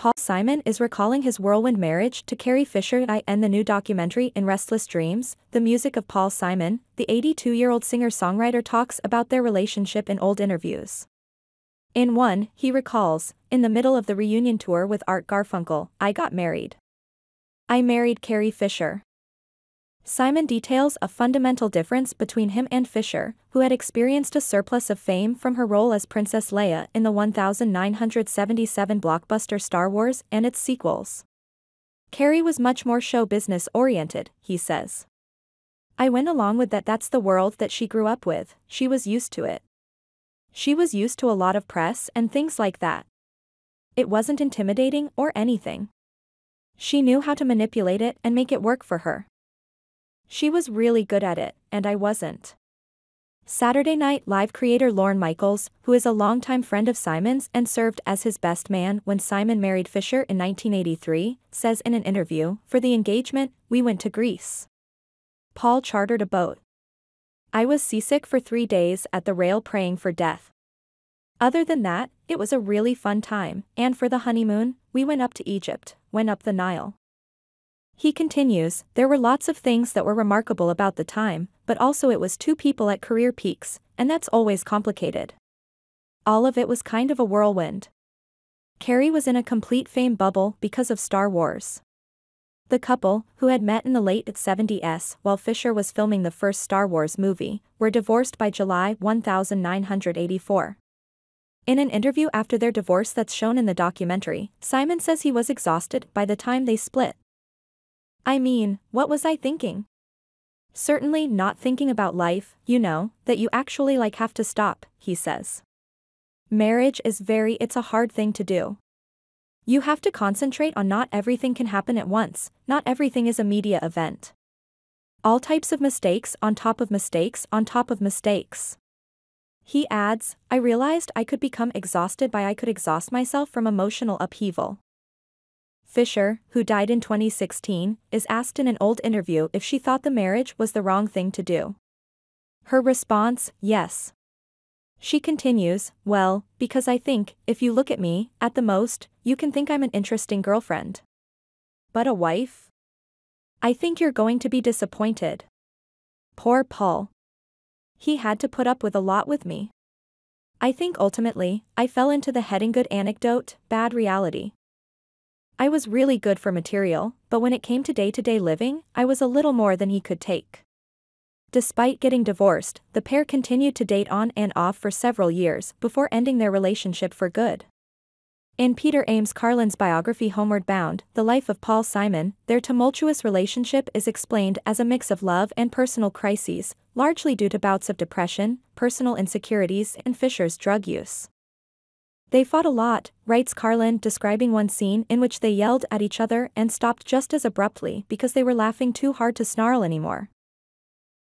Paul Simon is recalling his whirlwind marriage to Carrie Fisher I the new documentary In Restless Dreams, the music of Paul Simon, the 82-year-old singer-songwriter talks about their relationship in old interviews. In one, he recalls, in the middle of the reunion tour with Art Garfunkel, I got married. I married Carrie Fisher. Simon details a fundamental difference between him and Fisher, who had experienced a surplus of fame from her role as Princess Leia in the 1977 blockbuster Star Wars and its sequels. Carrie was much more show business oriented, he says. I went along with that that's the world that she grew up with, she was used to it. She was used to a lot of press and things like that. It wasn't intimidating or anything. She knew how to manipulate it and make it work for her. She was really good at it, and I wasn't. Saturday Night Live creator Lorne Michaels, who is a longtime friend of Simon's and served as his best man when Simon married Fisher in 1983, says in an interview, For the engagement, we went to Greece. Paul chartered a boat. I was seasick for three days at the rail praying for death. Other than that, it was a really fun time, and for the honeymoon, we went up to Egypt, went up the Nile. He continues, there were lots of things that were remarkable about the time, but also it was two people at career peaks, and that's always complicated. All of it was kind of a whirlwind. Carrie was in a complete fame bubble because of Star Wars. The couple, who had met in the late 70s while Fisher was filming the first Star Wars movie, were divorced by July 1984. In an interview after their divorce that's shown in the documentary, Simon says he was exhausted by the time they split. I mean, what was I thinking? Certainly not thinking about life, you know, that you actually like have to stop, he says. Marriage is very it's a hard thing to do. You have to concentrate on not everything can happen at once, not everything is a media event. All types of mistakes on top of mistakes on top of mistakes. He adds, I realized I could become exhausted by I could exhaust myself from emotional upheaval. Fisher, who died in 2016, is asked in an old interview if she thought the marriage was the wrong thing to do. Her response, yes. She continues, well, because I think, if you look at me, at the most, you can think I'm an interesting girlfriend. But a wife? I think you're going to be disappointed. Poor Paul. He had to put up with a lot with me. I think ultimately, I fell into the heading good anecdote, bad reality. I was really good for material, but when it came to day-to-day living, I was a little more than he could take. Despite getting divorced, the pair continued to date on and off for several years before ending their relationship for good. In Peter Ames Carlin's biography Homeward Bound, The Life of Paul Simon, their tumultuous relationship is explained as a mix of love and personal crises, largely due to bouts of depression, personal insecurities and Fisher's drug use. They fought a lot, writes Carlin describing one scene in which they yelled at each other and stopped just as abruptly because they were laughing too hard to snarl anymore.